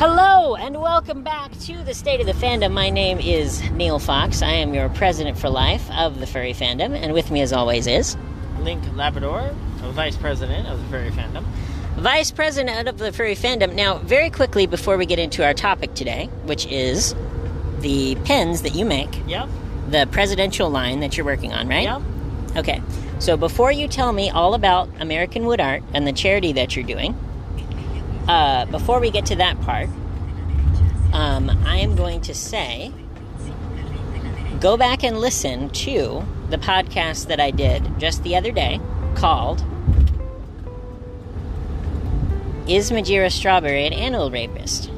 Hello and welcome back to the State of the Fandom. My name is Neil Fox. I am your president for life of the furry fandom, and with me, as always, is Link Labrador, vice president of the furry fandom. vice president of the furry fandom. Now, very quickly before we get into our topic today, which is the pens that you make, Yep. the presidential line that you're working on, right? Yep. Okay. So before you tell me all about American Wood Art and the charity that you're doing, uh, before we get to that part, um, I am going to say go back and listen to the podcast that I did just the other day called Is Majira Strawberry an Animal Rapist?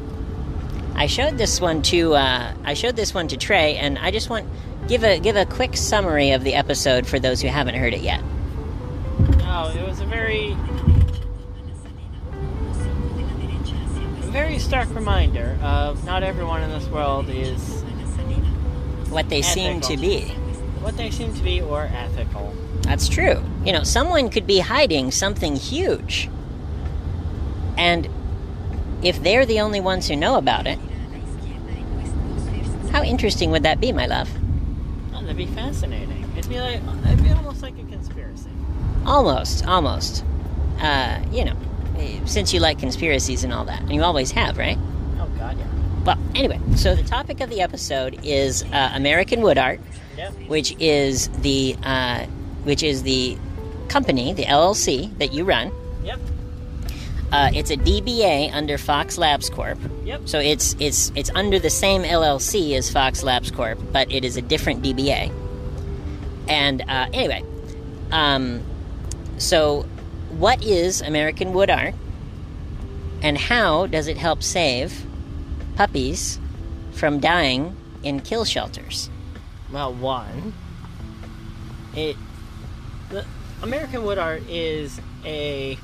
I showed this one to uh, I showed this one to Trey, and I just want give a give a quick summary of the episode for those who haven't heard it yet. No, it was a very, very stark reminder of not everyone in this world is What they seem to be. what they seem to be or ethical. That's true. You know, someone could be hiding something huge. And if they're the only ones who know about it, how interesting would that be, my love? Oh, that'd be fascinating. It'd be like, it'd be almost like a conspiracy. Almost, almost. Uh, you know, since you like conspiracies and all that, and you always have, right? Oh God, yeah. Well, anyway, so the topic of the episode is uh, American Wood Art, Yep. which is the uh, which is the company, the LLC that you run. Yep. Uh, it's a DBA under Fox Labs Corp. Yep. So it's it's it's under the same LLC as Fox Labs Corp, but it is a different DBA. And uh, anyway, um, so what is American Wood Art, and how does it help save puppies from dying in kill shelters? Well, one, it the American wood art is a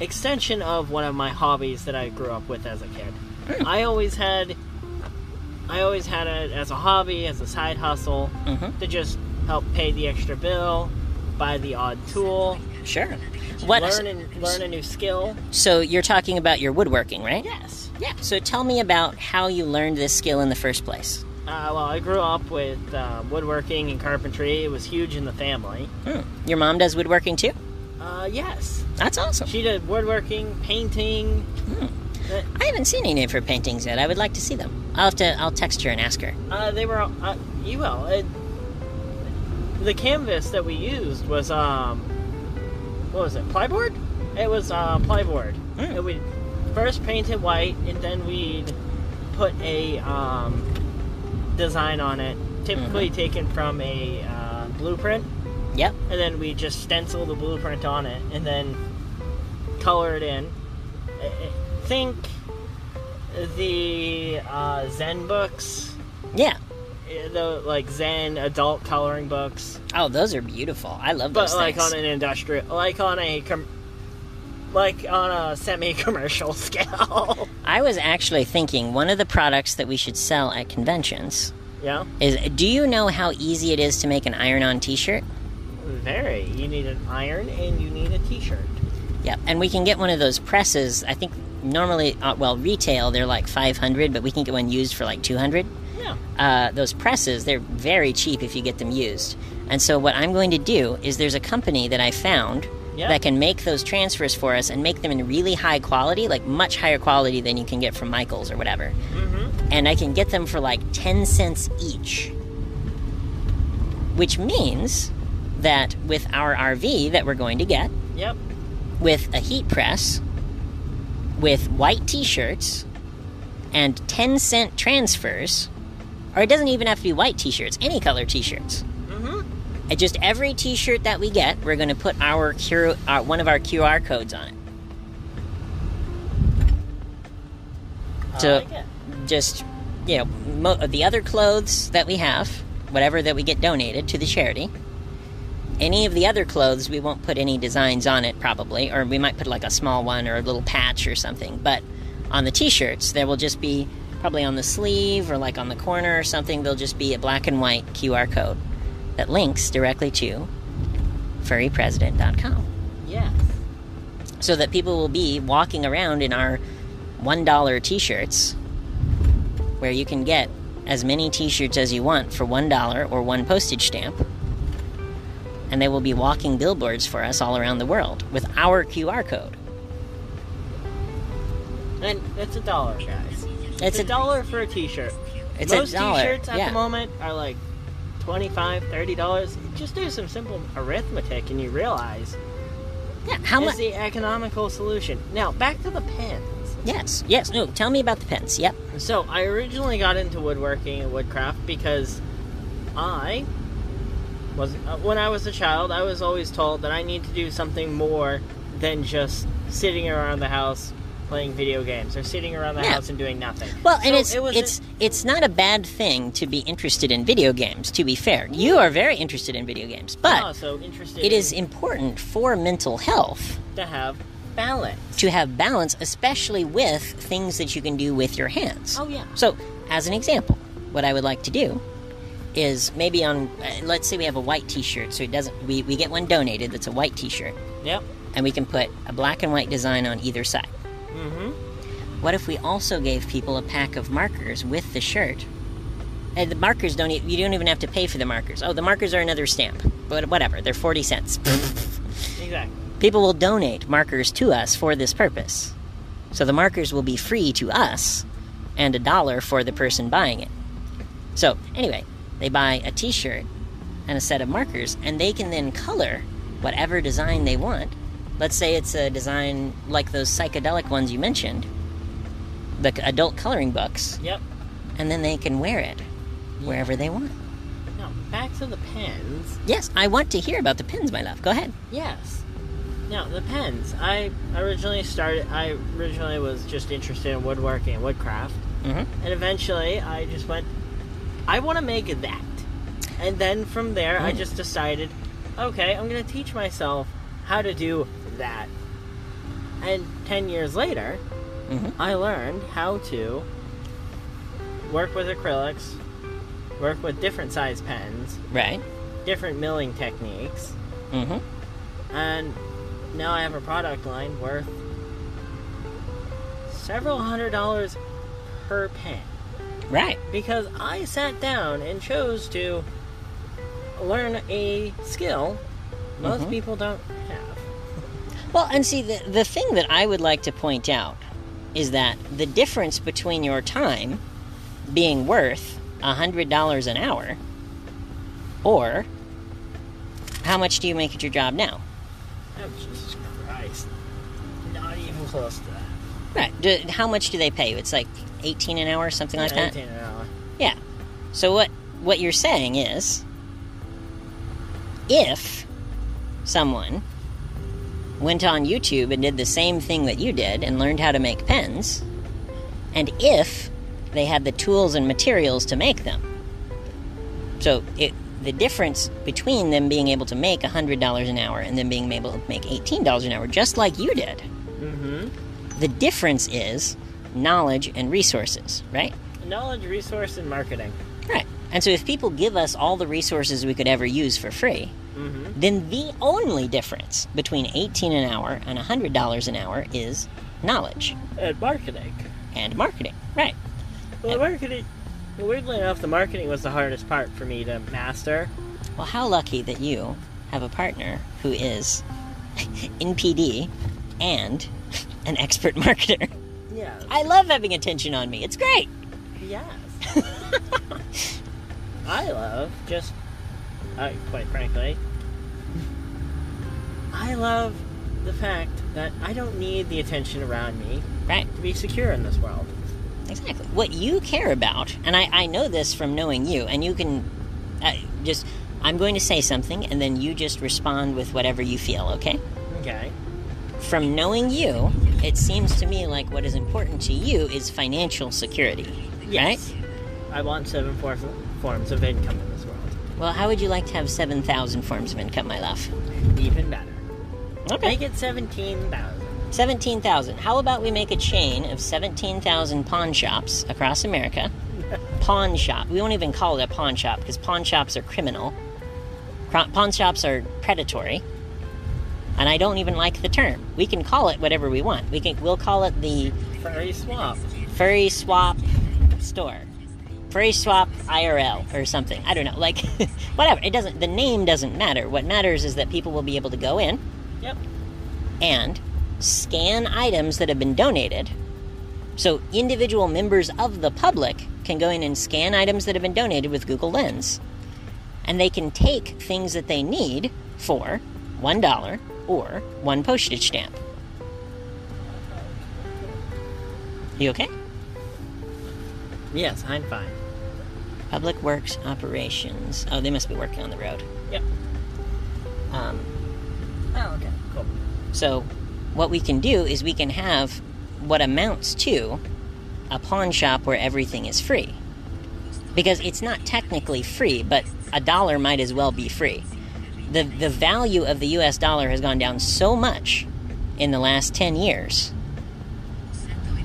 extension of one of my hobbies that I grew up with as a kid. I always had I always had it as a hobby, as a side hustle, Mhm. to just help pay the extra bill, buy the odd tool, Sure. What? learn and learn a new skill. So you're talking about your woodworking, right? Yes. Yeah. So tell me about how you learned this skill in the first place. Uh, well, I grew up with uh, woodworking and carpentry. It was huge in the family. Hmm. Your mom does woodworking too. Uh, yes, That's awesome. she did woodworking, painting. Hmm. Uh, I haven't seen any of her paintings yet. I would like to see them. I'll have to. I'll text her and ask her. Uh, they were. Uh, you will. It, the canvas that we used was um, what was it? Plyboard. It was uh, plyboard. Mm. And we first painted white, and then we'd put a um, design on it, typically Mm-hmm. taken from a uh, blueprint, Yep. and then we just stencil the blueprint on it, and then color it in. I- I think the uh, Zen books Yeah. The like Zen adult coloring books, Oh, those are beautiful. I love those. but like things. on an industrial, like on a com- like on a semi-commercial scale. I was actually thinking one of the products that we should sell at conventions yeah, is. Do you know how easy it is to make an iron-on T-shirt? very. You need an iron and you need a T-shirt. Yep. And we can get one of those presses. I think normally, uh, well, retail they're like 500, but we can get one used for like 200. Uh, those presses, they're very cheap if you get them used. And so, what I'm going to do is there's a company that I found Yeah. that can make those transfers for us and make them in really high quality, like much higher quality than you can get from Michaels or whatever. mm-hmm. And I can get them for like 10 cents each. Which means that with our RV that we're going to get, yep, with a heat press, with white t shirts, and 10 cent transfers, or it doesn't even have to be white t shirts, any color t shirts. mm-hmm. And just every t shirt that we get, we're going to put our, Q, our one of our QR codes on it. So- like it. Just, you know, mo- the other clothes that we have, whatever that we get donated to the charity, any of the other clothes, we won't put any designs on it probably, or we might put like a small one or a little patch or something. But on the t shirts, there will just be probably on the sleeve or like on the corner or something, there'll just be a black and white QR code that links directly to furrypresident.com Yes. so that people will be walking around in our $1 t shirts where you can get as many t shirts as you want for $1 or one postage stamp. And they will be walking billboards for us all around the world with our QR code. And it's a dollar, guys. It's It's, a- a dollar for a t-shirt. It's a Most dollar, t-shirts at yeah. the moment are like 25 $30. Just do some simple arithmetic and you realize Yeah, how much? the economical solution. Now, back to the pens. Yes, yes, no, tell me about the pens. Yep. So, I originally got into woodworking and woodcraft because I was uh, when I was a child, I was always told that I need to do something more than just sitting around the house playing video games or sitting around the Yeah. house and doing nothing. Well, and it's it was it's it's not a bad thing to be interested in video games. To be fair, you are very interested in video games, but also interested it is in- important for mental health to have balance. to have balance, especially with things that you can do with your hands. Oh yeah. So, as an example, what I would like to do is maybe on uh, let's say we have a white T-shirt, so it doesn't we we get one donated that's a white T-shirt, Yep. and we can put a black and white design on either side. Mm-hmm. What if we also gave people a pack of markers with the shirt? And the markers don't. e- You don't even have to pay for the markers. Oh, the markers are another stamp, but whatever. They're forty cents. Exactly. people will donate markers to us for this purpose. So the markers will be free to us, and a dollar for the person buying it. So anyway, they buy a T-shirt and a set of markers, and they can then color whatever design they want. Let's say it's a design like those psychedelic ones you mentioned, the adult coloring books, Yep. and then they can wear it wherever they want. Now back to the pens. Yes, I want to hear about the pens, my love. Go ahead. Yes. Now the pens. I originally started. I originally was just interested in woodworking and woodcraft, hmm and eventually I just went. I want to make that, and then from there I Mm. just decided, okay, I'm going to teach myself how to do that. And ten years later, Mhm. I learned how to work with acrylics, work with different size pens, Right. different milling techniques, hmm and now I have a product line worth several hundred dollars per pen Right. because I sat down and chose to learn a skill most Mhm. people don't. Well, and see, the, the thing that I would like to point out is that the difference between your time being worth $100 an hour or how much do you make at your job now? Oh, Jesus Christ. Not even close to that. Right. Do, how much do they pay you? It's like 18 an hour, or something like that? 18 an hour. Yeah. So what what you're saying is if someone went on YouTube and did the same thing that you did and learned how to make pens, and if they had the tools and materials to make them. So it the difference between them being able to make $100 an hour and them being able to make $18 an hour just like you did. Mm-hmm. The difference is knowledge and resources, right? Knowledge, resource, and marketing. Right. And so if people give us all the resources we could ever use for free, Mm-hmm. then the only difference between 18 an hour and $100 an hour is knowledge And marketing. and marketing. Right. Well, the marketing. Weirdly enough, the marketing was the hardest part for me to master. Well, how lucky that you have a partner who is in PD and an expert marketer. Yes. I love having attention on me. It's great. Yes. I love just, uh, quite frankly, I love the fact that I don't need the attention around me Right. to be secure in this world. Exactly. What you care about, and I, I know this from knowing you, and you can uh, just, I'm going to say something, and then you just respond with whatever you feel, okay? Okay. From knowing you, it seems to me like what is important to you is financial security, Yes. right? I want forms of income in this world. Well, how would you like to have 7,000 forms of income, my love? Even better. Okay. Make it 17,000. 17,000. How about we make a chain of 17,000 pawn shops across America? pawn shop. We won't even call it a pawn shop because pawn shops are criminal. Pawn shops are predatory. And I don't even like the term. We can call it whatever we want. We can we'll call it the Furry swap. furry swap store. Furry swap IRL or something. I don't know. Like whatever. It doesn't the name doesn't matter. What matters is that people will be able to go in Yep. and scan items that have been donated. So individual members of the public can go in and scan items that have been donated with Google Lens. And they can take things that they need for $1 or one postage stamp. You okay? Yes, I'm fine. Public Works Operations. Oh, they must be working on the road. Yep. Um, Oh, okay. Cool. So, what we can do is we can have what amounts to a pawn shop where everything is free. Because it's not technically free, but a dollar might as well be free. The, the value of the US dollar has gone down so much in the last 10 years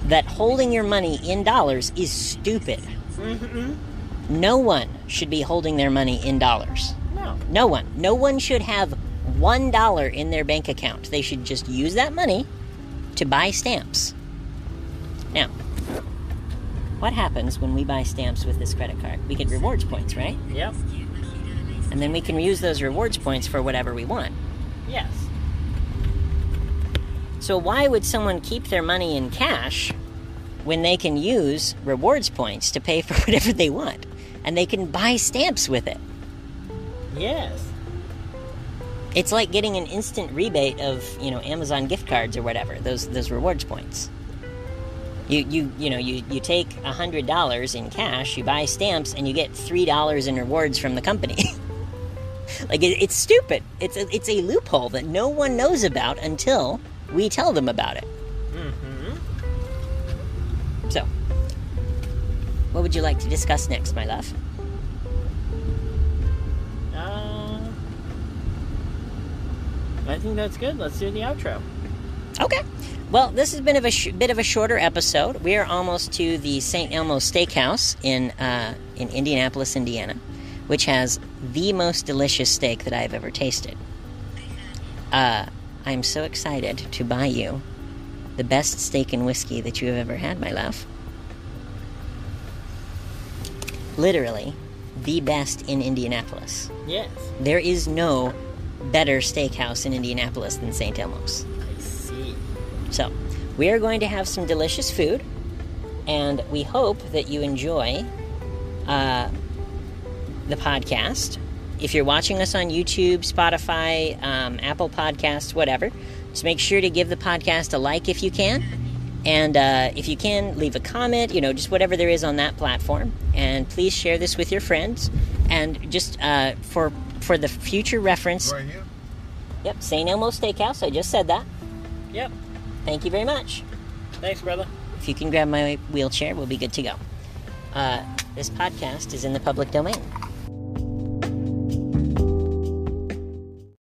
that holding your money in dollars is stupid. Mm-hmm. No one should be holding their money in dollars. No. No one. No one should have one dollar in their bank account. They should just use that money to buy stamps. Now, what happens when we buy stamps with this credit card? We get rewards points, right? Yep. And then we can use those rewards points for whatever we want. Yes. So why would someone keep their money in cash when they can use rewards points to pay for whatever they want? And they can buy stamps with it. Yes. It's like getting an instant rebate of, you know, Amazon gift cards or whatever, those those rewards points. You you you know, you, you take a hundred dollars in cash, you buy stamps, and you get three dollars in rewards from the company. like it, it's stupid. It's a, it's a loophole that no one knows about until we tell them about it. Mm-hmm. So, what would you like to discuss next, my love? Uh, I think that's good. Let's do the outro. Okay. Well, this has been of a sh- bit of a shorter episode. We are almost to the St. Elmo Steakhouse in uh, in Indianapolis, Indiana, which has the most delicious steak that I've ever tasted. Uh, I'm so excited to buy you the best steak and whiskey that you have ever had, my love. Literally, the best in Indianapolis. Yes. There is no better steakhouse in Indianapolis than St. Elmo's. I see. So, we are going to have some delicious food, and we hope that you enjoy uh, the podcast. If you're watching us on YouTube, Spotify, um, Apple Podcasts, whatever, just make sure to give the podcast a like if you can. And uh, if you can, leave a comment, you know, just whatever there is on that platform. And please share this with your friends. And just uh, for for the future reference, Right here? yep, St. Elmo Steakhouse. I just said that. Yep. Thank you very much. Thanks, brother. If you can grab my wheelchair, we'll be good to go. Uh, this podcast is in the public domain.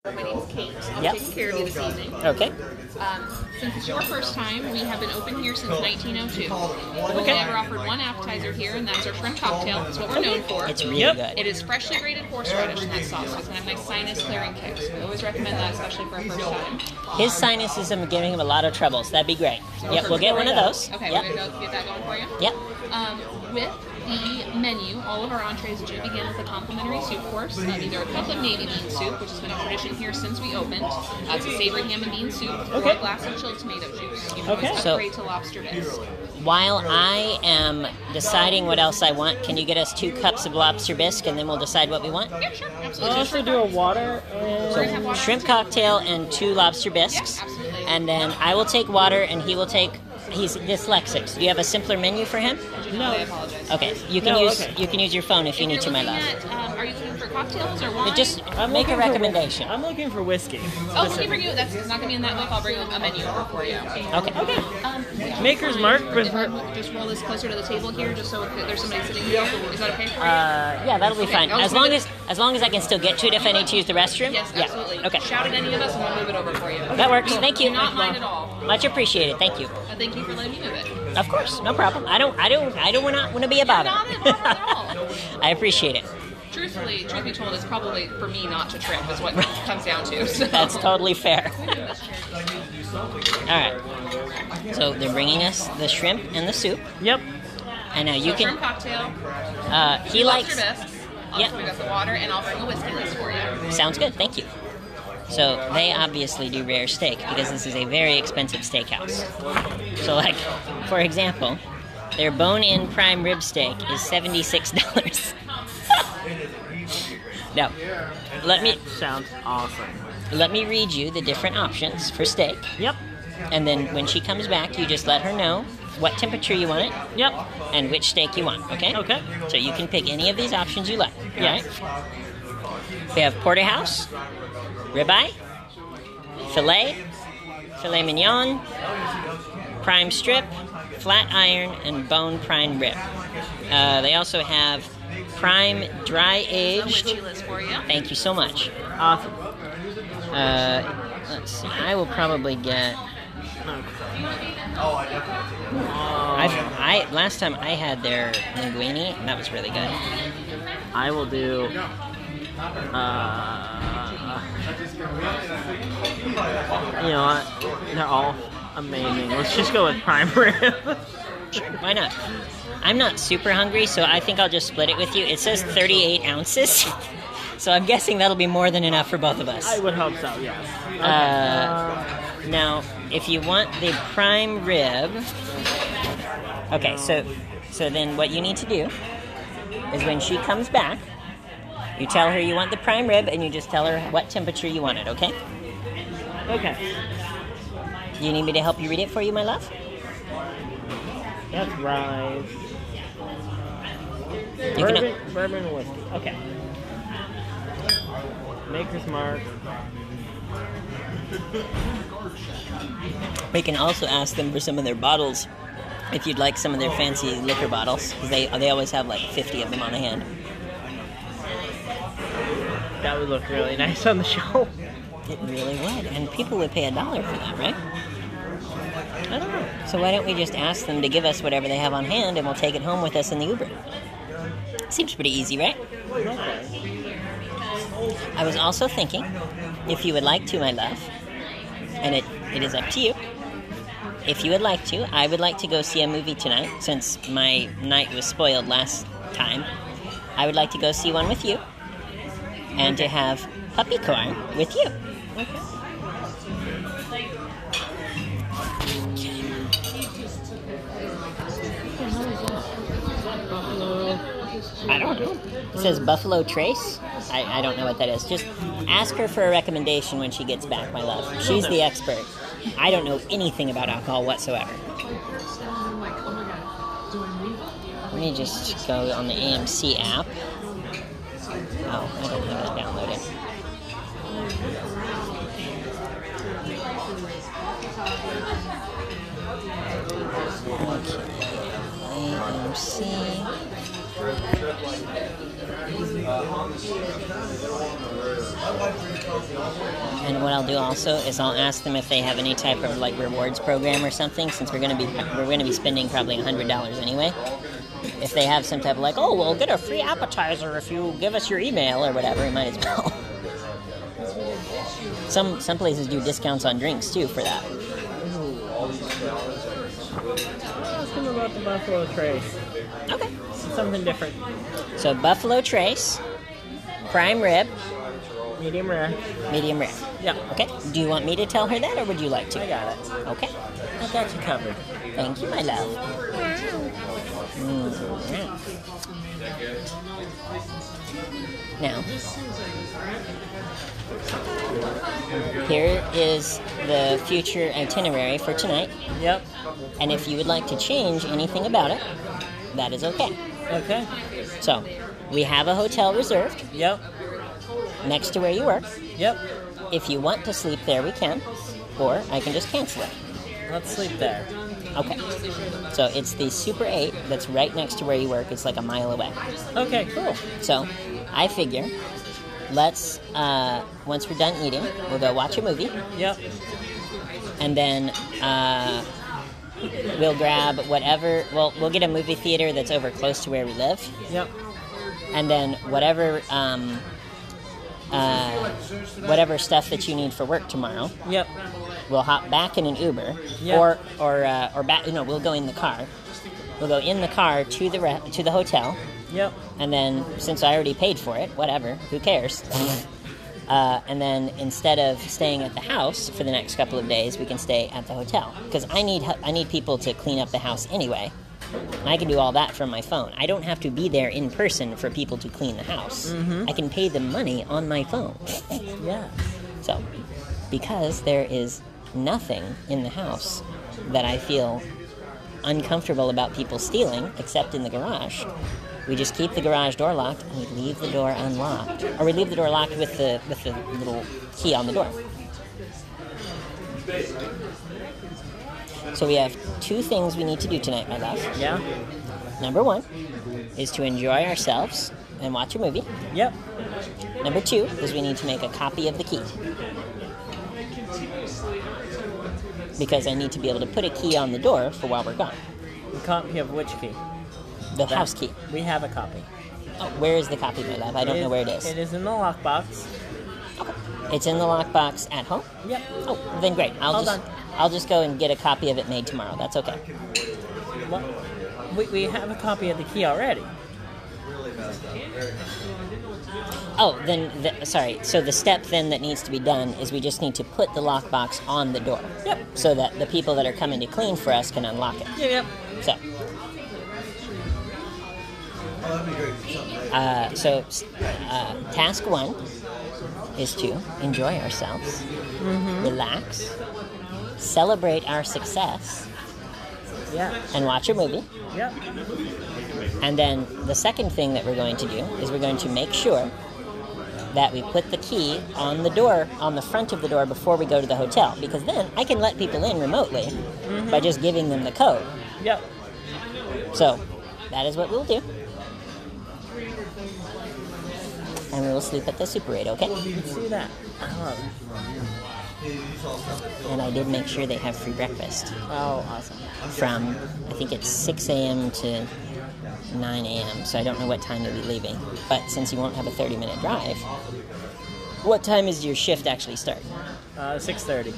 My name's Kate. I'll Yep. take care of you this evening. Okay. Um, since it's your first time, we have been open here since 1902. We've only ever offered one appetizer here, and that's our shrimp cocktail. It's what we're known for. It's really Yep. It good. is freshly grated horseradish in that sauce, so it's gonna have nice sinus clearing kicks. We always recommend that, especially for a first time. His sinuses are giving him a lot of trouble, so that'd be great. Yep, we'll get one of those. Okay, Yep. we're gonna go get that going for you. Yep. Um, with the menu, all of our entrees do begin with a complimentary soup course of either a cup of navy bean soup, which has been a tradition here since we opened. Uh, it's a savory ham and bean soup, or Okay. a glass of chilled tomato juice. You can Okay. always So- upgrade to lobster bisque. While I am deciding what else I want, can you get us two cups of lobster bisque and then we'll decide what we want? Yeah, sure, I'll also do a water and We're gonna have water Shrimp cocktail and two lobster bisques. Yeah, absolutely. And then I will take water and he will take. He's dyslexic. So do you have a simpler menu for him? no. I apologize. Okay, you can No, use okay. you can use your phone if you If need you're to, my love. At, um, are you looking for cocktails or wine? Just I'm make a looking for recommendation. I'm looking for whiskey. Oh, let me bring you. That's not gonna be in that book. I'll bring a menu over for you. Okay. Okay. Um, Maker's Mark, If but I just roll this closer to the table here, just so if there's somebody sitting here. Is that okay for you? Uh, yeah, that'll be Okay, fine. I'll As long it. as as long as I can still get to it if I need to use the restroom. yes, yeah. absolutely. Okay. Shout at any of us, and we'll move it over for you. That works. Thank you. Do not mind at all. Much appreciated. Thank you. Uh, thank you for letting me move it. Of course, no problem. I don't I don't I don't want to want to be a bother. Not at all, not at all. I appreciate it. Truthfully, truth be told, it's probably for me not to trip is what it comes down to. So. That's totally fair. All right. So they're bringing us the shrimp and the soup, Yep. and now you So can. shrimp cocktail. Uh, he likes. Lobster bisque. I'll Yeah. just bring up the water, and I'll bring a whiskey list for you. Sounds good. Thank you. So they obviously do rare steak because this is a very expensive steakhouse. So, like, for example, their bone-in prime rib steak is seventy-six dollars. now, let me Sounds awesome. let me read you the different options for steak, Yep. and then when she comes back, you just let her know what temperature you want it Yep. and which steak you want. Okay? Okay. So you can pick any of these options you like. Yes. Right? We have porterhouse, ribeye, filet, filet mignon, prime strip, flat iron, and bone prime rib. Uh, they also have prime dry aged. for you. Thank you so much. Awesome. Uh, let's see. I will probably get. Oh, I've, I last time I had their linguine, and that was really good. I will do. Uh, you know what? They're all amazing. Let's just go with prime rib. Why not? I'm not super hungry, so I think I'll just split it with you. It says 38 ounces, so I'm guessing that'll be more than enough for both of us. I would hope so. Yes. Okay. Uh, Now, if you want the prime rib, okay, so so then what you need to do is when she comes back, you tell her you want the prime rib, and you just tell her what temperature you want it. Okay? okay. You need me to help you read it for you, my love? That's right. You can- Bourbon, bourbon and whiskey. Okay. Maker's Mark. We can also ask them for some of their bottles. If you'd like some of their fancy liquor bottles, 'cause they they always have like 50 of them on hand. That would look really nice on the show. It really would, and people would pay a dollar for that, right? I don't know. So why don't we just ask them to give us whatever they have on hand, and we'll take it home with us in the Uber? Seems pretty easy, right? I was also thinking, if you would like to, my love, and it, it is up to you. If you would like to, I would like to go see a movie tonight, since my night was spoiled last time. I would like to go see one with you, and to have puppy corn with you. I don't know. It says Buffalo Trace. I, I don't know what that is. Just ask her for a recommendation when she gets back, my love. She's the expert. I don't know anything about alcohol whatsoever. Let me just go on the AMC app. Oh, I don't have it downloaded. Okay. AMC. And what I'll do also is I'll ask them if they have any type of like rewards program or something, since we're gonna be we're gonna be spending probably hundred dollars anyway. If they have some type of like, oh, we'll get a free appetizer if you give us your email or whatever, we might as well. Some some places do discounts on drinks too for that. Ask him about the Buffalo Trace. Okay. Something different. So Buffalo Trace, prime rib, Medium rare. medium rare. Yeah. Okay. Do you want me to tell her that, or would you like to? I got it. Okay. I got you covered. Thank you, my love. Mm. Now, here is the future itinerary for tonight, Yep. and if you would like to change anything about it, that is okay. Okay. So, we have a hotel reserved Yep. next to where you work. Yep. If you want to sleep there, we can, or I can just cancel it. Let's sleep there. Okay. So it's the Super 8 that's right next to where you work. It's like a mile away. Okay, cool. So I figure let's, uh, once we're done eating, we'll go watch a movie, Yep. and then uh, we'll grab whatever. Well, we'll get a movie theater that's over close to where we live, Yep. and then whatever um, uh, whatever stuff that you need for work tomorrow, Yep. we'll hop back in an Uber, Yeah. or or uh, or back. No, we'll go in the car. We'll go in the car to the re- to the hotel, Yep. and then since I already paid for it, whatever, who cares? Uh, and then instead of staying at the house for the next couple of days, we can stay at the hotel because I need I need people to clean up the house anyway. And I can do all that from my phone. I don't have to be there in person for people to clean the house. I can pay them money on my phone. Yeah. So, because there is nothing in the house that I feel uncomfortable about people stealing, except in the garage, we just keep the garage door locked and we leave the door unlocked, or we leave the door locked with the with the little key on the door. So we have two things we need to do tonight, my love. Yeah. Number one is to enjoy ourselves and watch a movie. Yep. Number two is we need to make a copy of the key. Because I need to be able to put a key on the door for while we're gone. A copy of which key? The house key. We have a copy. Oh, where is the copy, my love? I don't know where it is. It is in the lockbox. Okay. It's in the lockbox at home. Yep. Oh, then great. I'll Hold just on. I'll just go and get a copy of it made tomorrow. That's okay. Well, we, we have a copy of the key already. Oh, then the, sorry. So the step then that needs to be done is we just need to put the lockbox on the door. Yep. So that the people that are coming to clean for us can unlock it. Yep. So. Uh, so, uh, task one is to enjoy ourselves, relax, celebrate our success, Yeah. and watch a movie. Yep. And then the second thing that we're going to do is we're going to make sure that we put the key on the door, on the front of the door before we go to the hotel. Because then I can let people in remotely by just giving them the code. Yep. So that is what we'll do. And we will sleep at the Super 8, okay? Let's do that. Oh, And I did make sure they have free breakfast oh, awesome. from, I think it's 6 a.m. to 9 a.m., so I don't know what time they'll be leaving. But since you won't have a 30 minute drive, what time is your shift actually start? Uh, 6.30.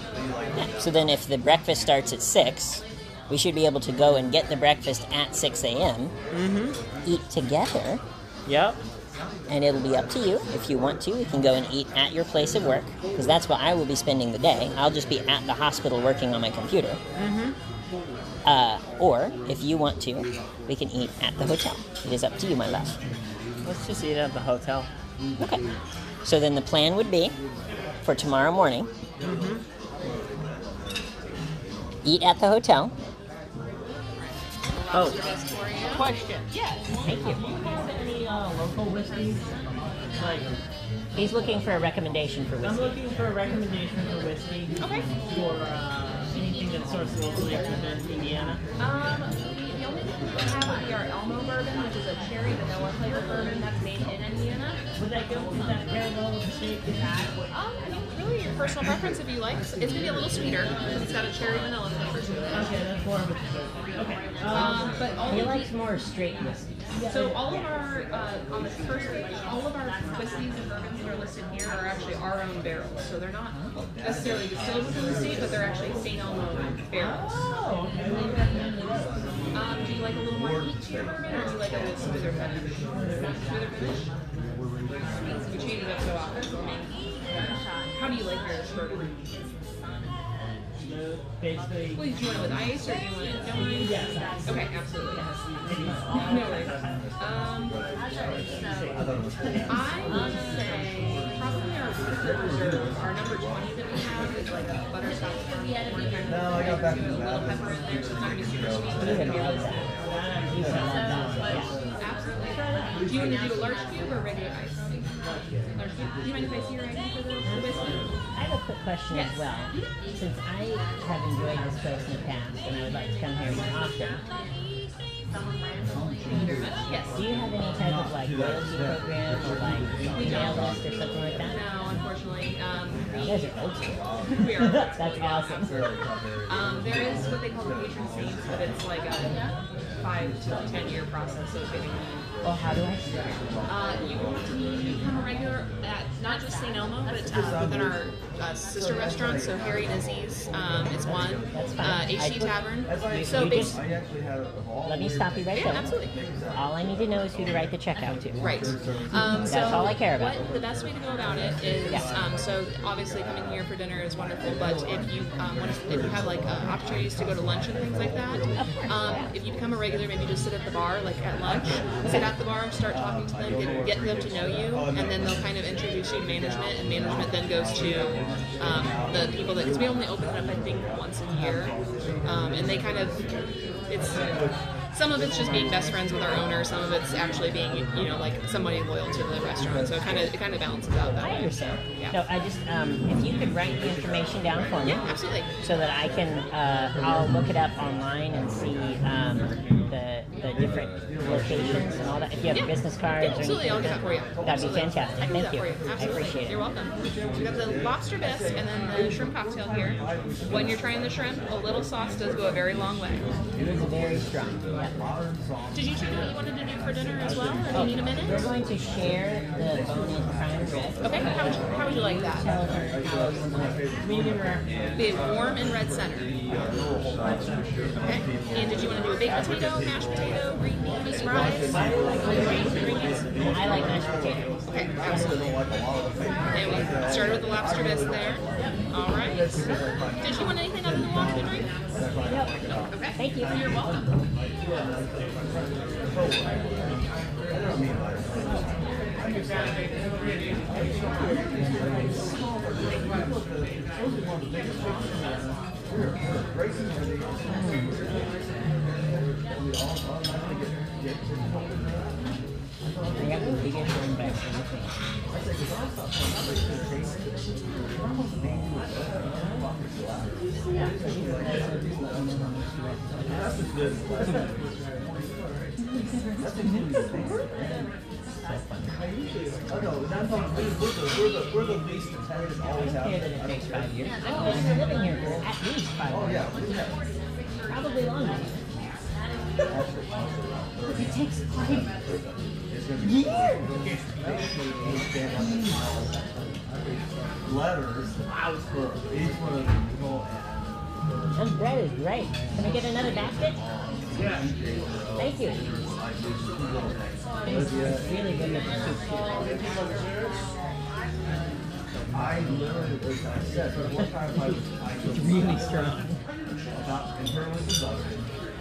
Yeah, So then if the breakfast starts at 6, we should be able to go and get the breakfast at 6 a.m., mm-hmm. eat together, Yep. And it'll be up to you. If you want to, you can go and eat at your place of work, because that's where I will be spending the day. I'll just be at the hospital working on my computer. Uh, or, if you want to, we can eat at the hotel. It is up to you, my love. Let's just eat at the hotel. Okay. So then the plan would be for tomorrow morning eat at the hotel. Oh, Question. Yes. Thank you. Any uh, local whiskeys? Like, He's looking for a recommendation for whiskey. I'm whiskey. looking for a recommendation for whiskey Okay. for uh, anything that's sourced locally within Indiana. Um, we, the only thing we have would be our Elmo bourbon, which is a cherry vanilla flavored bourbon that's made in Indiana. Would that go? Is that parallel with you had? Um, I think really your personal preference if you like. It's gonna be a little sweeter because it's got a cherry vanilla flavor to it. Okay, that's more of a. Okay. Um, Um, but all He of likes more straight whiskey. So all of our uh, on the first page, all of our whiskeys and bourbons that are listed here are actually our own barrels. So they're not necessarily distilled within the state, but they're actually St. Elmo barrels. oh, Um, do you like a little more heat to your bourbon, or do you like a little smoother finish? Smoother finish. We change it up so often. How do you like your bourbon? Basically. Well, do you want it with ice or do you want it no ice? Yes. Okay, absolutely. No worries. Um, I would say probably our Woodford Reserve, our number 20 that we have is like a butterscotch bourbon. No, I got that. A little pepper in there, so it's not gonna be super sweet, but it's gonna be a little Absolutely. Do you want to do a large cube or regular ice? Large cube. Do you mind if I see your ID for the the whiskey? I have a quick question Yes. as well. Since I have enjoyed this place in the past and I would like to come here more often, Thank you very much. Yes. Do you have any type of like loyalty program or like email list or something like that? No, unfortunately. Um, You guys are old school. we are. That's awesome. Um, there is what they call the patron saints, but it's like a five to ten year process of getting Well, how do I? Uh, you want to become a regular at not just St. Elmo, but uh, within our uh, sister restaurants. So Harry and Izzy's um, is one. That's fine. Uh, I HC Tavern. So just- basically, Let me stop you right yeah, there. absolutely. All I need to know is who to write the check out to. Right. Um, so That's all I care about. What, the best way to go about it is, Yeah. um, so obviously coming here for dinner is wonderful, but if you um, if you have like uh, opportunities to go to lunch and things like that, um, if you become a regular, maybe just sit at the bar, like at lunch, sit at the bar, start talking to them, get, get them to know you, and then they'll kind of introduce you to management, and management then goes to um, the people that because we only open it up I think once a year, um, and they kind of it's some of it's just being best friends with our owner. Some of it's actually being, you know, like somebody loyal to the restaurant. So it kind of it kind of balances out that I way. understand. Yeah. No, I just um, if you could write the information down for me. Yeah, absolutely. So that I can, uh, I'll look it up online and see um, the the different locations and all that. If you have Yeah. business cards Yeah, or absolutely. anything I'll get that for you. That'd be fantastic. Do Thank that you. you. I appreciate it. You're welcome. We got the lobster bisque and then the shrimp cocktail here. When you're trying the shrimp, a little sauce does go a very long way. It is very strong. Yeah. Did you check what you wanted to do for dinner as well, or do Oh, you need a minute? Oh, we're going to share the bone-in prime rib. Okay. How would you, how would you like that? Tell her how you want it. Medium rare. Be warm and red center. Okay. And did you want to do a baked potato, mashed potato, green beans, fries? Green, green beans? I like mashed potatoes. Okay, absolutely. And we started with the lobster bisque there. All right. Did you want anything other than water to drink? Okay. Thank you. You're welcome. I got the biggest one back in the thing. We're the least attended, always Here that it takes five years. I've been living here for at least five years. Probably longer. Takes five years. Letters for each one of them. go This bread is great. Can we get another basket? Yeah. Thank you. Really good with the soup too. I literally, as I said, one time I was, I was Really strong. about internally.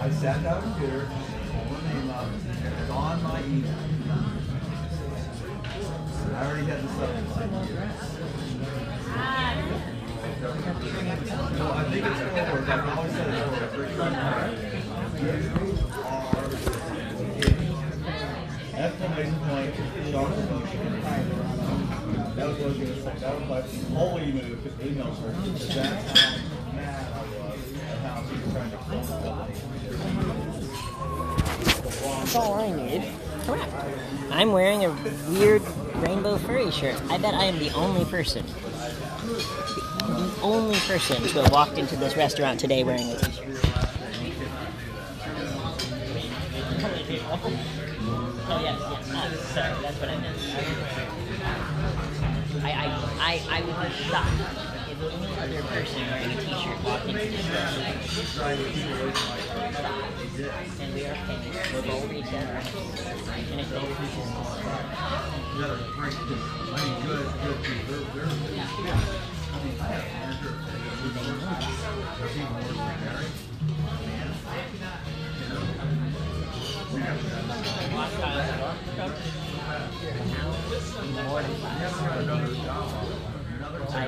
I sat down here, pulled my name up, and it's on my email. I already had the subject line. No, I think it's work. I've always said it's point, emotion. That was what I was gonna say. That was my holy move, email search. That's all I need. Correct. I'm wearing a weird rainbow furry shirt. I bet I am the only person, the only person to have walked into this restaurant today wearing a t-shirt. Oh yes, yes. Uh, sorry, that's what I meant. I, I, I, I would be shocked if any other person wearing a t-shirt walked into this restaurant. And we are paying for both each other. And if they were You gotta break this. I mean, good, good people. They're, they're, I posted a one star review saying that they would not So they know they know that. But I I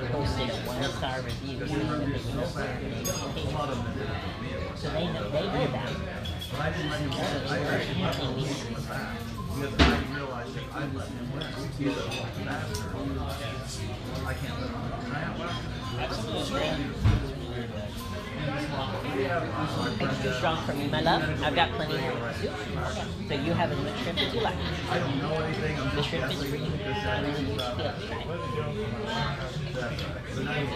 actually left a week in the back. Because I didn't realize that I was, a bastard. I can't live on it. I have It's too strong for me, my love. I've got plenty soup. So you have as much shrimp as you like. I know The shrimp is for you. that then you feel it, right? The night.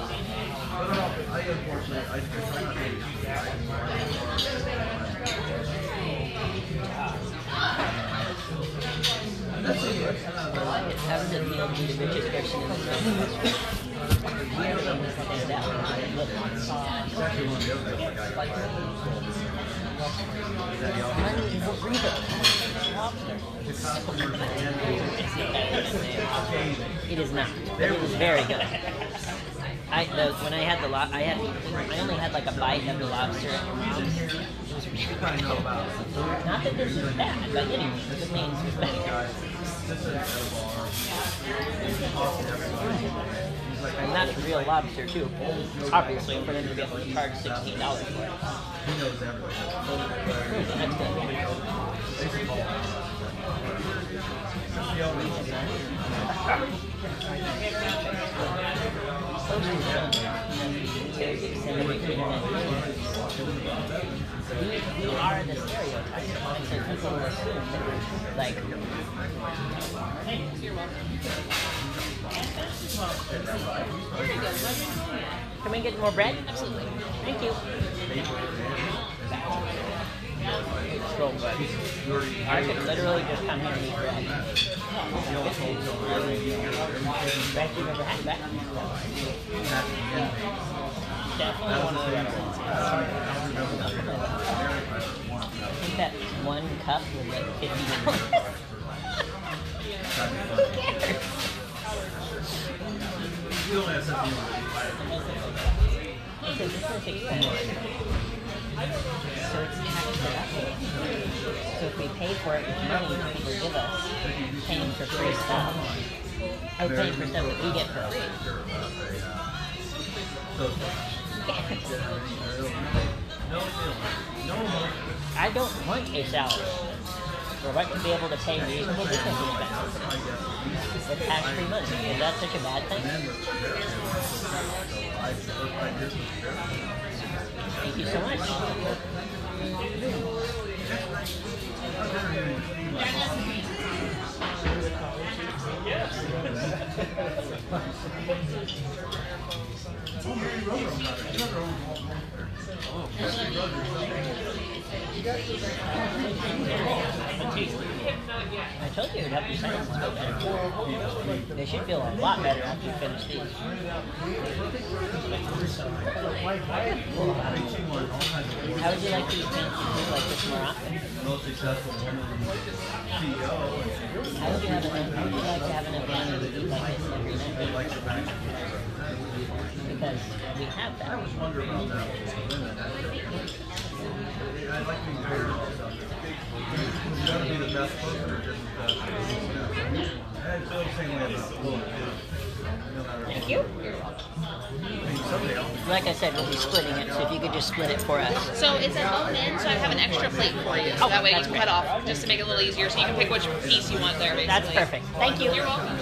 But I unfortunately, I try not to eat. That's it. That's kind of the- How does it feel to be the richest person in the world? We are the ones that stand out. Look, It's actually one of the other things like I. money isn't real. It is not. But it was very good. I the, when I had the lo- I had I only had like a bite of the lobster at your mom's. It was really I know about not that this is bad by any means. It means it's better. And that's real lobster too. Obviously, for them to be able to charge sixteen dollars for it. He knows everything. That's good. You are the like. Can we get more bread? Absolutely. Thank you. Scroll bread. I could literally just come here and eat bread. Best you've ever had, Beck? Definitely. I think that one cup was like fifty dollars. Who cares? So tax deductible. So if we pay for it with money people give us, paying for free stuff, or paying for stuff that we get for free. I don't want a salary. I want to be able to pay reasonable business expenses. With tax-free money. Is that such a bad thing? Thank you so much. I told you it would help feel better. They should feel a lot better after you finish these. How would you like to eat fancy food like this more often? most successful woman CEO. How would you how would you like to have an event like this every night? Like the back. Because we have I that. always wonder about that. I like being paired with stuff. You gotta be the best person or just uh, the best. I feel the same way about little kids. Thank what. you. I mean. Like I said, we'll be splitting it, so if you could just split it for us. So it's a bone in, so I have an extra plate for you. So Oh, that way you can great. cut off, just to make it a little easier, so you can pick which piece you want there, basically. That's perfect. Thank you. You're welcome.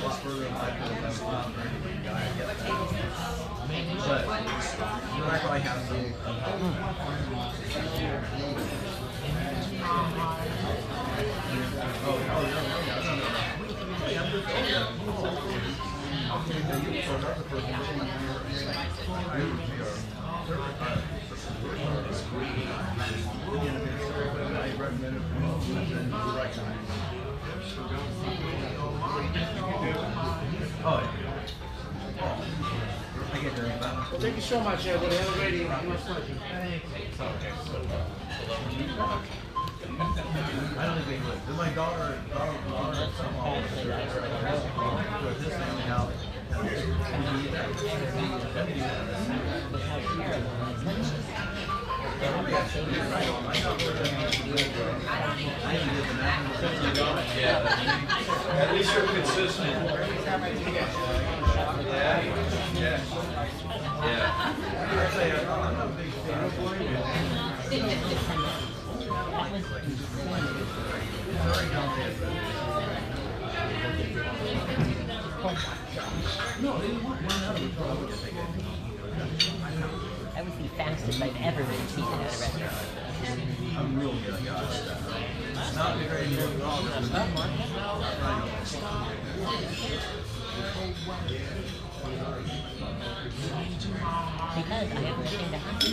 But you know, I probably have some. Thank you so much, everybody. Have a great evening. My pleasure. Uh, I don't think they would. Then my daughter, daughter, daughter, some all. Oh, this family out. At least you're consistent. That was the fastest I've ever been seated at a restaurant. I'm real good. I got it. Not very good at all. Because I have nothing to hide.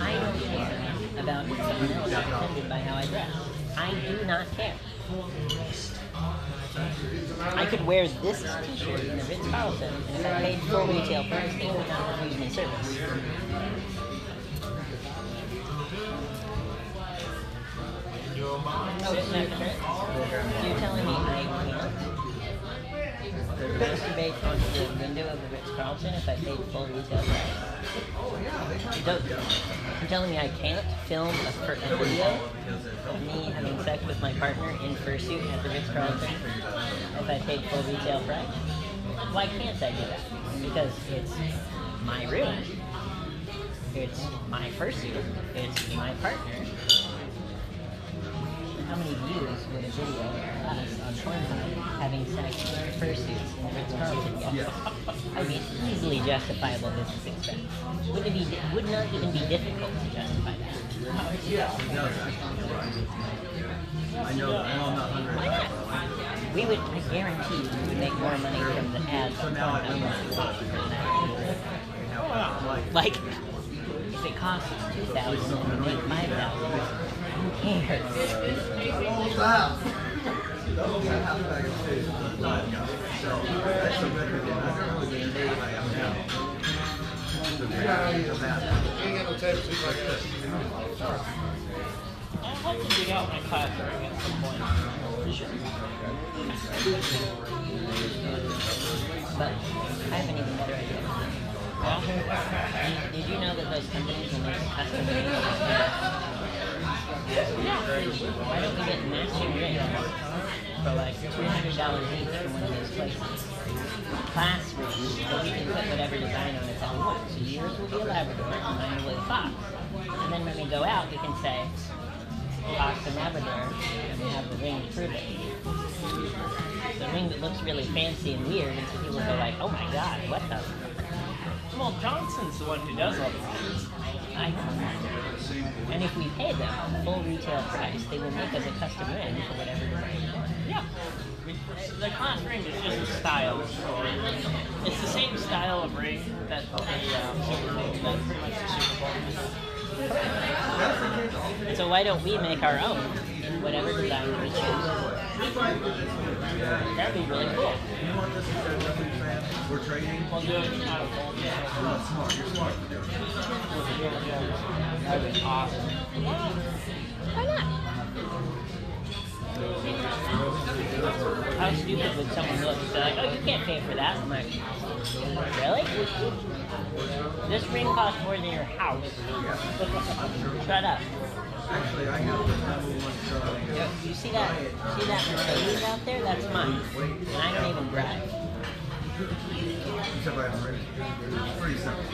I don't care about someone else offended by how I dress. I do not care. I could wear this t-shirt in the Ritz Carlton, and if I paid full retail would not refuse me service. Oh, it's not correct. You're telling me I can't masturbate onto the window of the Ritz Carlton if I paid full retail price? You don't, you're telling me I can't film a, per- a video of me having sex with my partner in fursuit at the Ritz Carlton if I paid full retail price? Why can't I do that? Because it's my room. It's my fursuit. It's my partner. How many views would a video of us on Pornhub having sex in fursuits in Ritz Carlton get? I mean, easily justifiable business expense. Would it be? Would not even be difficult to justify that. I know. I know I'm not hungry. Why not? We would, I guarantee, you, we would make more money from the ads on Pornhub than we would from that. Like, if it costs us two thousand and we make five thousand, who cares? Stop. Those are half bag of food. That's so better than I've never really been paid like I am now. The reality of that. You ain't got no tape suit like this. I'll have to dig out my class at some point. But I have an even better idea. Did, did you know that those companies will make a custom ring? Why don't we get matching rings for like two hundred dollars each from one of those places? Class rings that we can put whatever design on it we want. So yours will be a Labrador, mine will be a fox. And then when we go out, we can say fox and Labrador, and we have the ring to prove it. The ring that looks really fancy and weird, and so people go like, "Oh my God, what the?" Well, Jostens the one who does all the rings. I know. And if we pay them full retail price, they will make us a custom ring for whatever design we want. Yeah. The class ring is just a style. It's the same style of ring that the um, Super Bowl, that pretty much the Super Bowl. And so why don't we make our own in whatever design we choose? That'd be really cool. You want this instead of nothing fan? We're trading. We'll do it out of. You're smart. You're smart do it. That'd be awesome. Why not? How stupid would someone look? They're like, oh, you can't pay for that. I'm like, really? This ring costs more than your house. Shut up. Actually, I have the number one selling. Yo, You see that? See that Mercedes out there? That's mine. And I don't even drive. Except I have ready. It's pretty simple.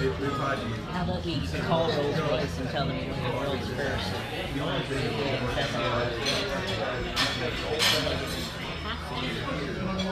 It, it's probably How about we call Rolls Royce and tell them we're the world's first the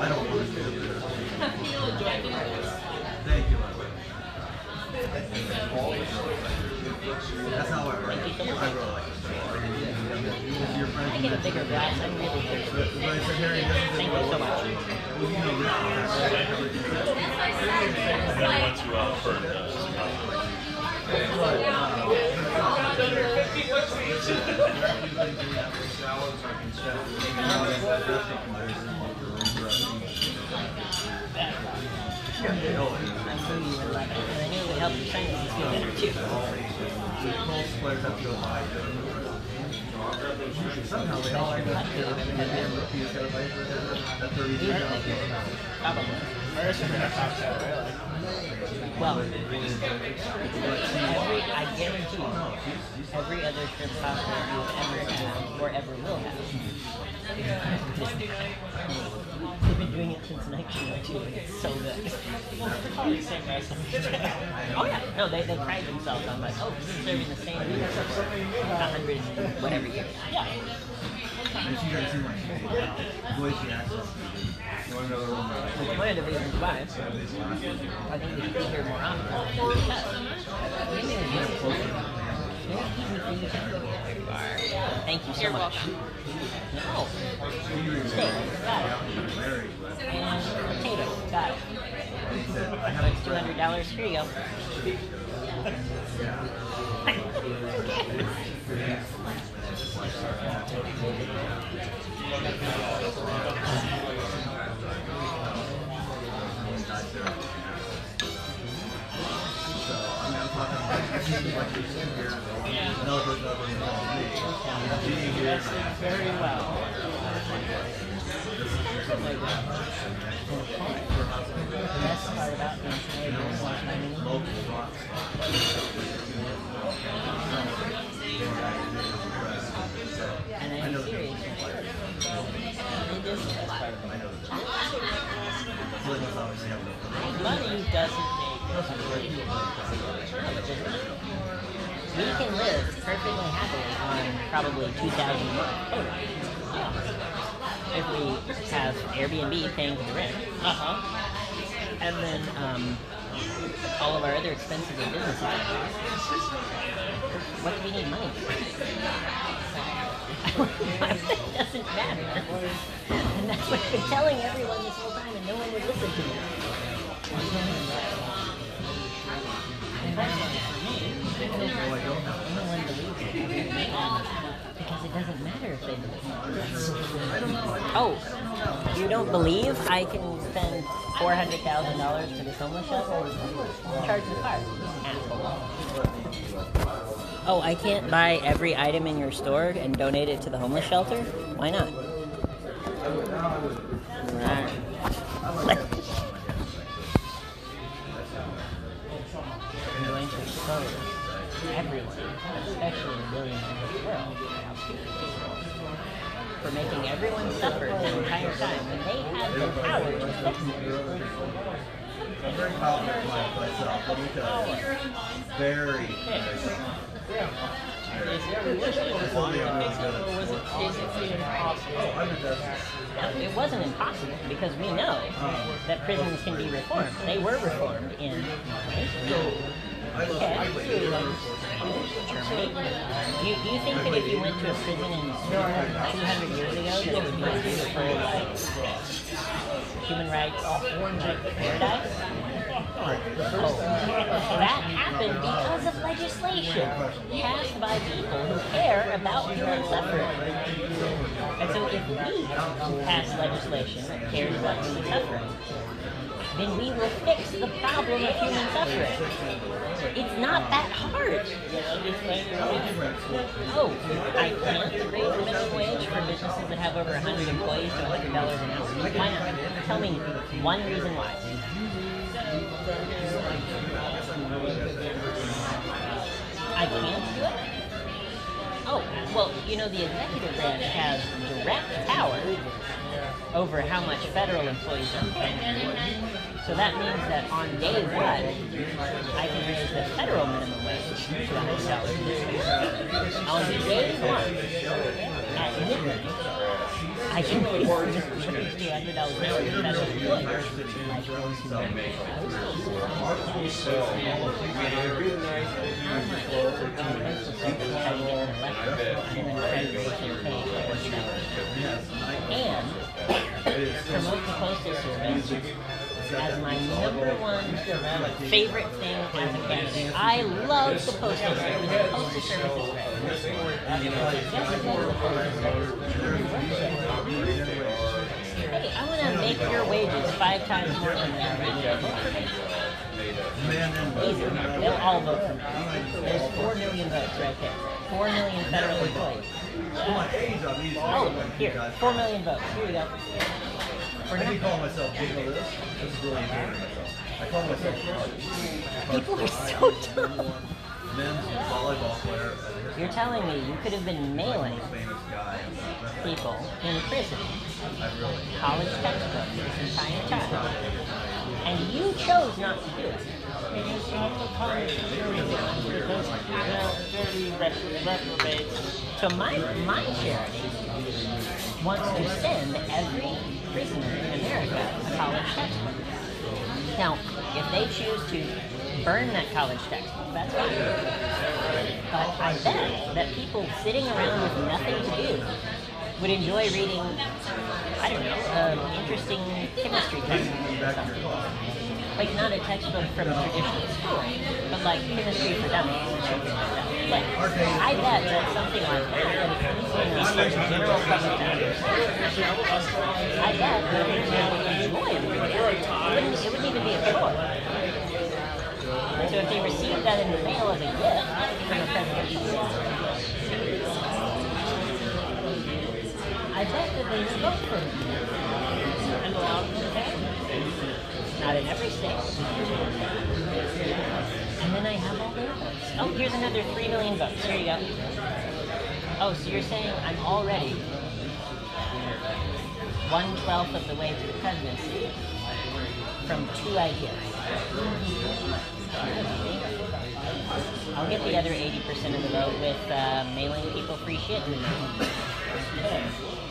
I don't want to do this. Thank you, my way. That's not what I read. I really like this. Your friend I get a bigger glass. I'm really thirsty. But, but I said, Harry, this is Thank you so much. then once you uh, burn uh, I knew you would like it, I knew it would help your better too. Somehow all end up that 30 years Probably. First, we're gonna talk to it, really. Well, every, I guarantee you, every other shrimp pasta you've ever had or ever will have. They've been doing it since 1902 and it's so good. Oh yeah, no, they, they pride themselves on like, oh, we've serving the same meal for hundred whatever years. yeah. And she doesn't seem like the way. You want to one that Which is one of the reasons I think should be here more often. Thank you so You're much. welcome. Steak, got it. And potato, got it. That's two hundred dollars. Here you go. So, very well. Best part about Money doesn't We can live perfectly happily on probably two thousand a month. Oh. If we have Airbnb paying for the rent, Uh huh. and then um, all of our other expenses and businesses. What do we need money for? it doesn't matter. And that's what I've been telling everyone this whole time, and no one would listen to me. Because it doesn't matter if they believe Oh, you don't believe I can spend four hundred thousand dollars for this homeless shelter? Charge the card, asshole. Oh, I can't buy every item in your store and donate it to the homeless shelter? Why not? I'm everyone, especially the billionaires of the world, for making everyone suffer the entire time when they have the power to fix it. I'm very confident in myself. Let me tell you. Very. Is there was on the fix it, physically impossible? I'm a justice. No, it wasn't impossible because we know that prisons can be reformed. They were reformed in Do you, do you think that if you went to a prison in 200 years ago, it would be a beautiful, like, human rights, paradise? Oh, that happened because of legislation passed by people who care about human suffering. And so if we pass legislation that cares about human suffering, then we will fix the problem of human suffering. It's not that hard. Oh, I can't raise the minimum wage for businesses that have over 100 employees to $100 an hour. Why not? Tell me one reason why. I can't do it? Oh, well, you know, the executive branch has direct power over how much federal employees are paid. So that means that on day one, I can raise the federal minimum wage to $100. On day one, at midnight, I can raise wage to $100 an hour are and promote the postal service as my number one favorite thing as a candidate. I love the postal service. The postal service is great. Hey, I want to make your wages five times more than me. Easy. They'll all vote for me. There's four million votes right there. Four million federal employees. Oh, here, four million votes. Here we go. For I nothing. keep calling myself Big of this. This is really enjoying myself. I call myself a People are so dumb. men's volleyball player. You're telling me you could have been mailing famous guy. people in prison I really. college textbooks this entire time, and you chose not to do it. So my my charity wants to send every prisoner in America a college textbook. Now, if they choose to burn that college textbook, that's fine. But I bet that people sitting around with nothing to do would enjoy reading, I don't know, an interesting chemistry textbook. Like not a textbook from a traditional school, but like chemistry for dummies or something like that. Like, I bet that something like general I bet that they would enjoy it. It wouldn't, it wouldn't even be a chore. So if they received that in the mail as a gift from a presidential I bet that they would vote for me. And allow them to. Not in every state. And then I have all. Oh, here's another 3 million votes. Here you go. Oh, so you're saying I'm already one twelfth of the way to the presidency from two ideas. I'll get the other 80% of the vote with uh, mailing people free shit.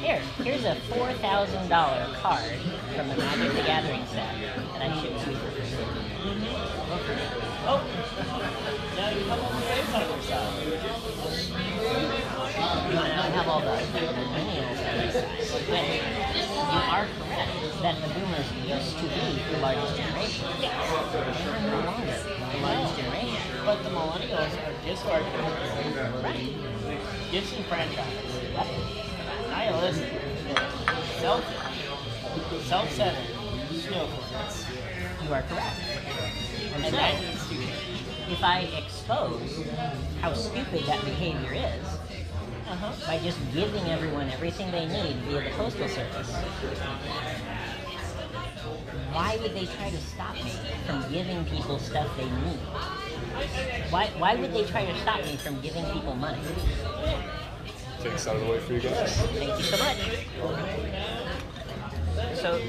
Here, here's a $4,000 card from the Magic the Gathering set that I shipped to you for. Oh, you are correct that the boomers used to be generation. They are no longer. But the millennials are disorganized, disenfranchised, nihilistic, selfish, self-centered, snowflakes. You are correct. And And so, that needs to change. if I expose how stupid that behavior is Uh-huh. by just giving everyone everything they need via the postal service, why would they try to stop me from giving people stuff they need? Why, why would they try to stop me from giving people money? Takes out of the way for you guys. Thank you so much. So,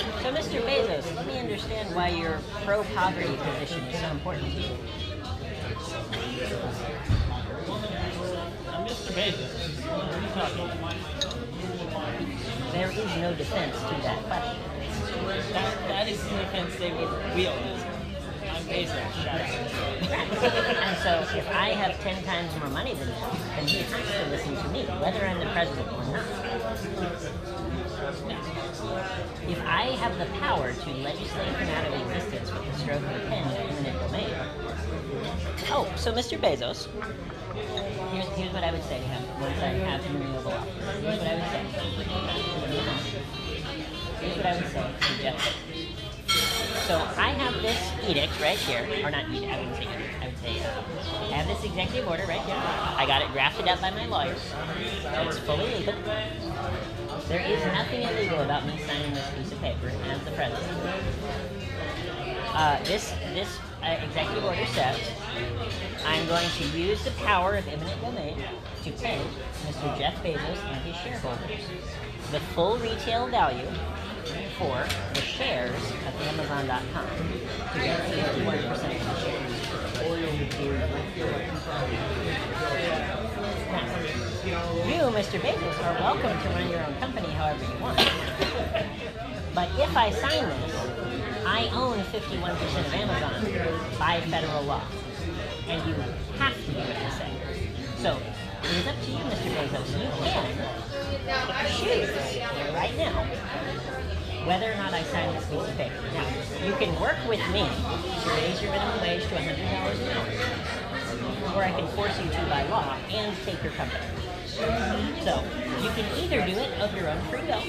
so Mr. Bezos, let me understand why your pro-poverty position is so important to you. Uh, Mr. Bezos. What are you talking? There is no defense to that question. That, that is the defense they would wield. I'm Bezos. Shut up. and so, if I have ten times more money than him, then he has to listen to me, whether I'm the president or not. If I have the power to legislate him out of existence with the stroke of a pen in eminent domain. Oh, so Mr. Bezos, here's, here's what I would say to him once I have him renewable office. Here's what I would say. Here's what I would say to Jeff So I have this edict right here, or not edict, I wouldn't say edict, I have this executive order right here. I got it drafted up by my lawyers. It's fully legal. There is nothing illegal about me signing this piece of paper as the president. Uh, this this uh, executive order says I'm going to use the power of eminent domain to pay Mr. Jeff Bezos and his shareholders the full retail value for the shares of Amazon.com to get 51% of the shares. You, Mr. Bezos, are welcome to run your own company however you want. But if I sign this, I own 51% of Amazon by federal law. And you have to do what I say. So, it is up to you, Mr. Bezos. You can choose right now whether or not I sign this piece of paper. Now, you can work with me to raise your minimum wage to $100 an hour, or I can force you to by law and take your company. So, you can either do it of your own free will,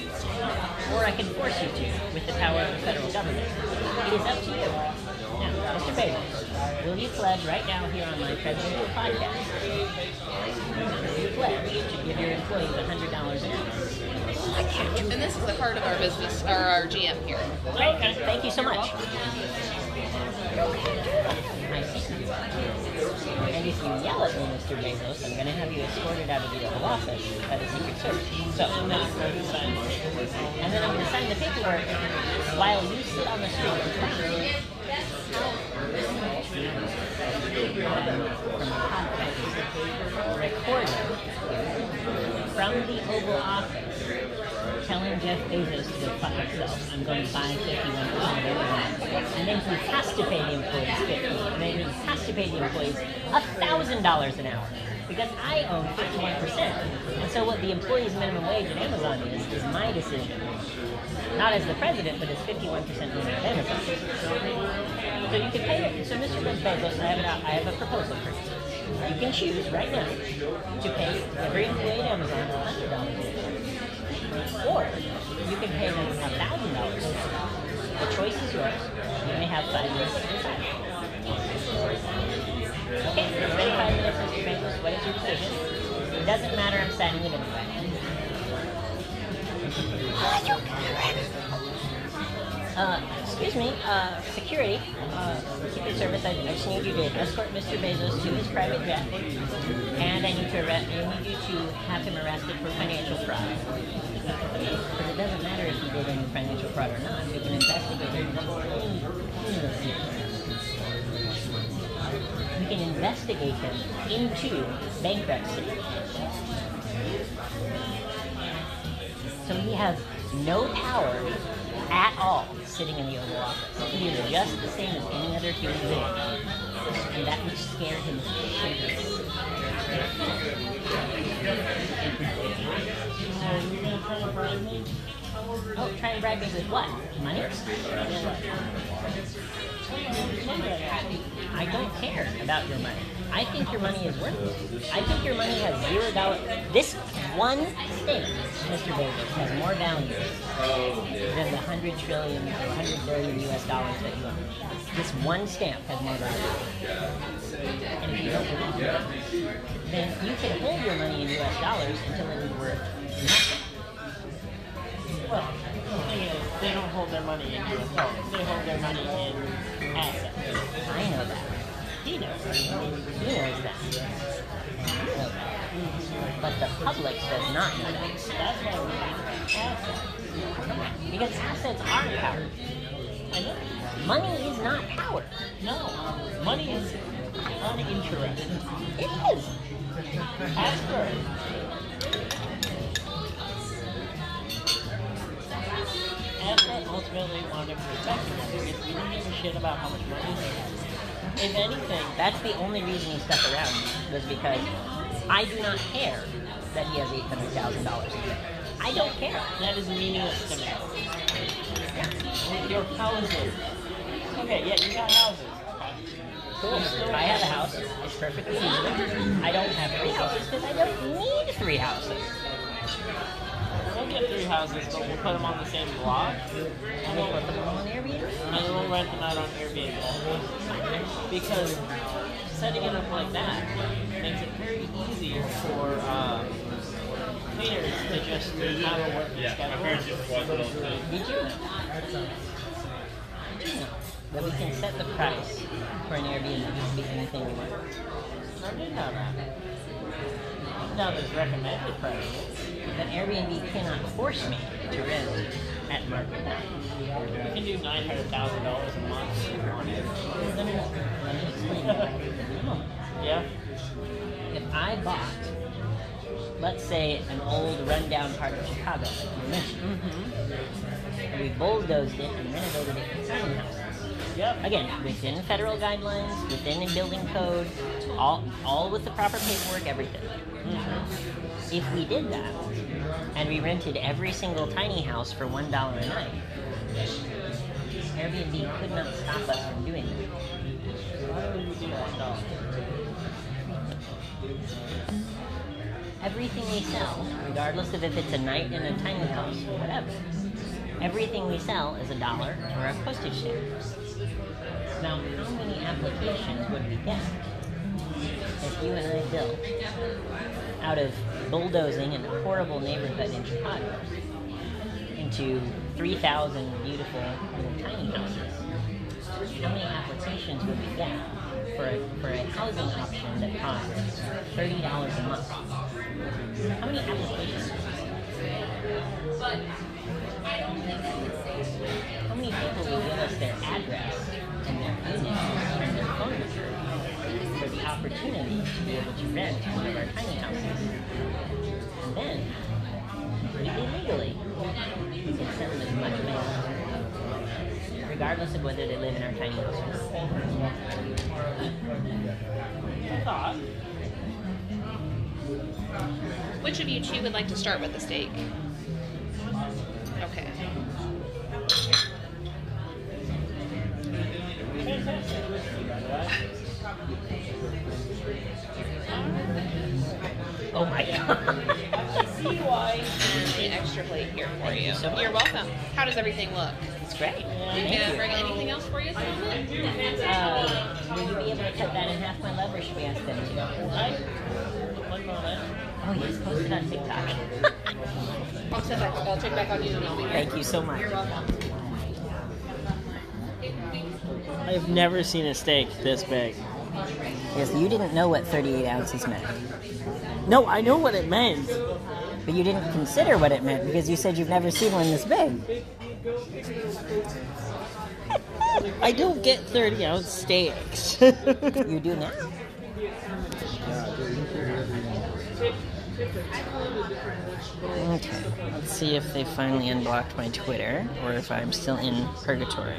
or I can force you to with the power of the federal government. It is up to you. Now, Mr. Bezos, will you pledge right now here on my presidential podcast? Will you pledge to give your employees $100 an hour? And this is the heart of our business, or our GM here. Great, thank you so much. And if you yell at me, Mr. Bezos, I'm going to have you escorted out of the Oval Office by the Secret Service. So, and then I'm going to sign the paperwork while you sit on the street. Recording from the Oval Office telling Jeff Bezos to go fuck himself. I'm going to buy 51% of everything. And then he has to pay the employees 50 And then he has to pay the employees $1,000 an hour. Because I own 51%. And so what the employee's minimum wage at Amazon is, is my decision. Not as the president, but as 51% owner of Amazon. So you can pay it. So Mr. Bezos, I have, have a proposal for you. You can choose right now to pay every employee at Amazon $100 an hour. Or you can pay them a thousand dollars. The choice is yours. You may have five minutes. Okay, it's been five minutes, Mr. Bezos. What is your decision? It doesn't matter. I'm signing it anyway. Uh, excuse me, uh, security, uh, Secret Service, I, I just need you to escort Mr. Bezos to his private jet, and I need to arrest, I need you to have him arrested for financial fraud. Because it doesn't matter if he did any financial fraud or not, we can investigate him. We can investigate him into bankruptcy. So he has no power at all sitting in the Oval Office. He is just the same as any other human being. And that would scare him shitless. Oh, try and bribe me with what? Money? I don't care about your money. I think your money is worthless. I think your money has zero dollar. This one thing, Mr. Bezos, has more value than the hundred trillion or hundred billion U.S. dollars that you own. This one stamp has more value. And if you don't believe me, then you can hold your money in U.S. dollars until it is worth nothing. Well, the thing is, they don't hold their money in US dollars. They hold their money in assets. I know that. He knows. He knows that. I know that. But the public does not know that. That's why we need assets. Because assets are power. Money is not power. No. Money is uninterested. It is. As for Asset ultimately respecting him because he didn't give a shit about how much money he had. If anything, That's the only reason he stuck around was because I do not care that he has eight hundred thousand dollars a year. I don't care. that is meaningless to me. Your houses. Okay, yeah, you got houses. Cool. I have a house. It's perfectly legal. I don't have three houses because I don't need three houses. We'll get three houses, but we'll put them on the same block. And we'll put them all on Airbnb. And we'll rent them out on Airbnb. Because setting it up like that makes it very easy for um, cleaners to just have a working schedule. Did you? Did you know that we can set the price for an Airbnb to be anything we want? I did know that. Now there's recommended prices. But Airbnb cannot force me to rent at market value. You can do nine hundred thousand dollars a month if you. Let me, let me explain. Yeah. If I bought, let's say, an old rundown part of Chicago, like you mentioned, and we bulldozed it and renovated it into townhouses. Yep. Again, within federal guidelines, within building code, all, all with the proper paperwork, everything. If we did that, and we rented every single tiny house for one dollar a night. Airbnb could not stop us from doing that. Everything we sell, regardless of if it's a night in a tiny house or whatever, everything we sell is a dollar or a postage stamp. Now, how many applications would we get if you and I built out of bulldozing in a horrible neighborhood in Chicago into 3,000 beautiful little tiny houses? How many applications would we get for a, for a housing option that costs $30 a month? How many applications? How many people will give us their address and their email and their phone number for the opportunity to be able to rent one of our tiny houses? And then, completely legally, we can send them as much mail, regardless of whether they live in our tiny house or not. Which of you two would like to start with the steak? Okay. Oh my god. See why? And an extra plate here for you. so. You're welcome. How does everything look? It's great. Can Thank I you. bring anything else for you at the moment? Uh, will you be able to cut that in half, my love, or should we ask them to? One moment. Oh, yes, post it on TikTok. I'll, set back, I'll check back on you and I'll be here. Thank you so much. You're welcome. I've never seen a steak this big. Yes, you didn't know what 38 ounces meant, No, I know what it meant. but you didn't consider what it meant because you said you've never seen one this big. I don't get 30 ounce steaks. You do now. Okay, let's see if they finally unblocked my Twitter or if I'm still in purgatory.